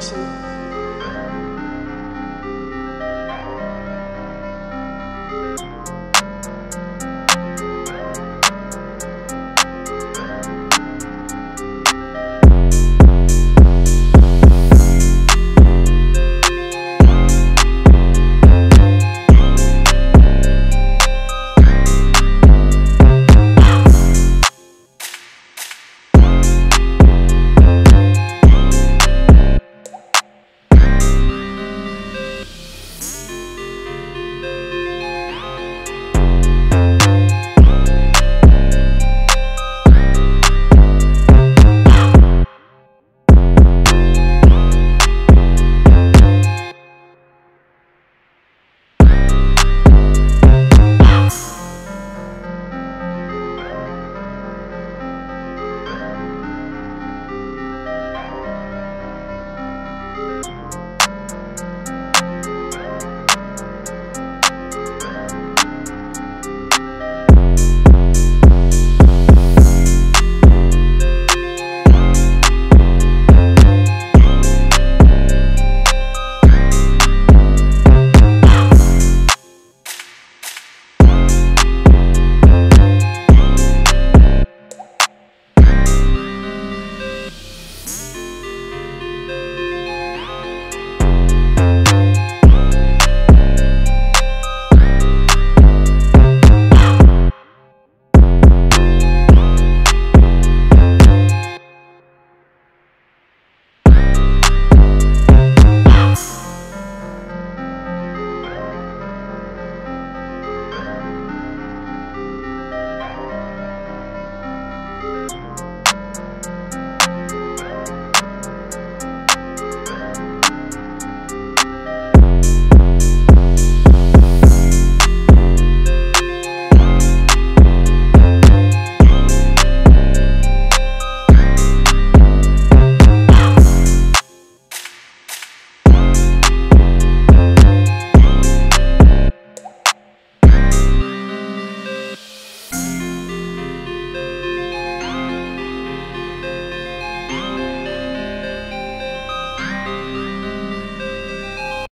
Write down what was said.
action